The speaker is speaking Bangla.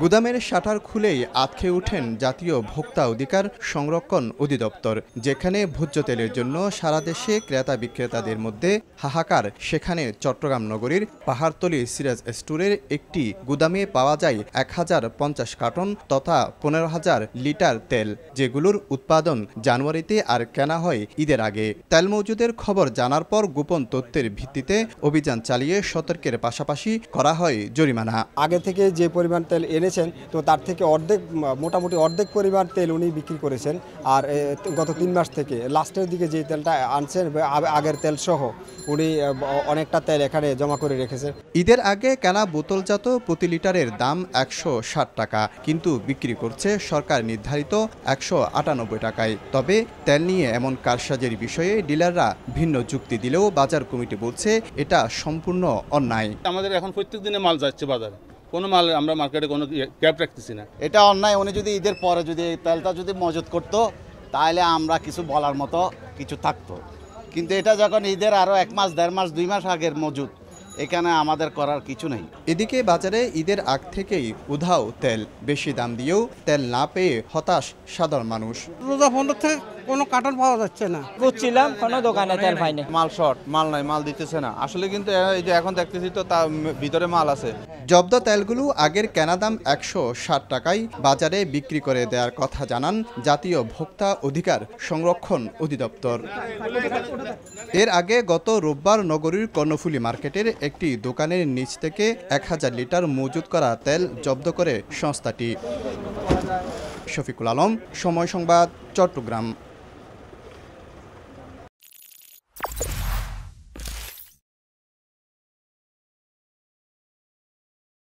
গুদামের শাটার খুলেই আতখে ওঠেন জাতীয় ভোক্তা অধিকার সংরক্ষণ অধিদপ্তর, যেখানে ভোজ্য তেলের জন্য সারা দেশে ক্রেতা বিক্রেতাদের মধ্যে হাহাকার। সেখানে চট্টগ্রাম নগরীর পাহাড়তলি সিরাজ স্টোরের একটি গুদামে পাওয়া যায় এক হাজার পঞ্চাশ কার্টন তথা পনেরো হাজার লিটার তেল, যেগুলোর উৎপাদন জানুয়ারিতে আর কেনা হয় ঈদের আগে। তেল মজুদের খবর জানার পর গোপন তথ্যের ভিত্তিতে অভিযান চালিয়ে সতর্কের পাশাপাশি করা হয় জরিমানা। আগে থেকে যে পরিমাণ তেল এনেছেন তো তার থেকে অর্ধেক মোটামুটি অর্ধেক পরিমাণ তেল উনি বিক্রি করেছেন। আর গত তিন মাস থেকে লাস্টের দিকে যে তেলটা আনছেন আগের তেল সহ উনি অনেকটা তেল এখানে জমা করে রেখেছেন। ঈদের আগে কেনা বোতলজাত প্রতি লিটারের দাম একশো ষাট টাকা কিন্তু বিক্রি করছে সরকার নির্ধারিত একশো আটানব্বই টাকায়। তবে তেল নিয়ে এমন কারসাজের বিষয়ে ডিলাররা ভিন্ন যুক্তি দিলেও বাজার কমিটি বলছে এটা সম্পূর্ণ অন্যায়। আমাদের এখন প্রত্যেক দিনে মাল যাচ্ছে বাজারে। কোনো মাল আমরা মার্কেটে কোনো ক্যাব রাখতেছি না। এটা অন্যায় উনি যদি ঈদের পরে যদি এই তেলটা যদি মজুত করতো তাহলে আমরা কিছু বলার মতো কিছু থাকতো। কিন্তু এটা যখন ঈদের আরও এক মাস দেড় মাস দুই মাস আগের মজুদ এখানে আমাদের করার কিছু নেই। এদিকে বাজারে ঈদের আগ থেকেই উধাও তেল বেশি দাম দিয়েও তেল না পেয়ে হতাশ সাধারণ মানুষ। রোজা বন্ধ থেকে কোনো কার্টন পাওয়া যাচ্ছে না। খুঁজছিলাম কোনো দোকানে তেল পাইনি। মাল শর্ট মাল নাই মাল দিতেছে না। আসলে কিন্তু এই যে এখন দেখতেছি তো তার ভিতরে মাল আছে। জব্দ তেলগুলো আগের কেনা দাম একশো ষাট টাকায় বাজারে বিক্রি করে দেওয়ার কথা জানান জাতীয় ভোক্তা অধিকার সংরক্ষণ অধিদপ্তর। এর আগে গত রোববার নগরীর কর্ণফুলী মার্কেটের একটি দোকানের নিচ থেকে এক হাজার লিটার মজুত করা তেল জব্দ করে সংস্থাটি। শফিকুল আলম সময় সংবাদ চট্টগ্রাম।